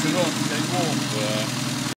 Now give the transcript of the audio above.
그래서제和.